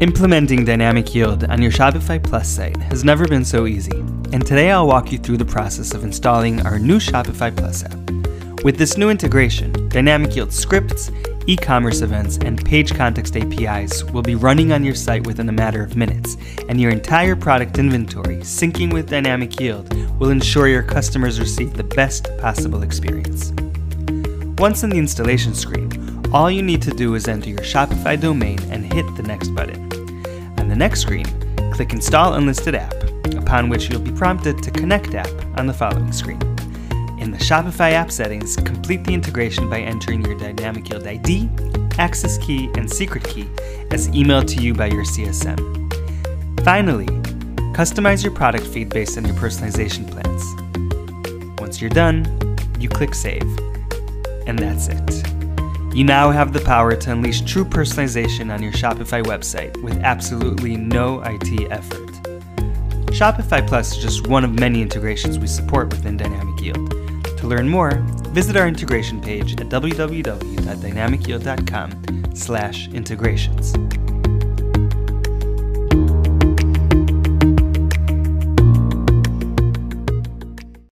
Implementing dynamic yield on your Shopify Plus site has never been so easy, and today I'll walk you through the process of installing our new Shopify Plus app. With this new integration, dynamic yield scripts, e commerce events, and page context APIs will be running on your site within a matter of minutes, and your entire product inventory syncing with dynamic yield will ensure your customers receive the best possible experience. Once in the installation screen, all you need to do is enter your Shopify domain and hit the next button. On the next screen, click Install Unlisted App, upon which you'll be prompted to Connect App on the following screen. In the Shopify app settings, complete the integration by entering your Dynamic Yield ID, access key, and secret key as emailed to you by your CSM. Finally, customize your product feed based on your personalization plans. Once you're done, you click Save. And that's it. You now have the power to unleash true personalization on your Shopify website with absolutely no IT effort. Shopify Plus is just one of many integrations we support within Dynamic Yield. To learn more, visit our integration page at www.dynamicyield.com/integrations.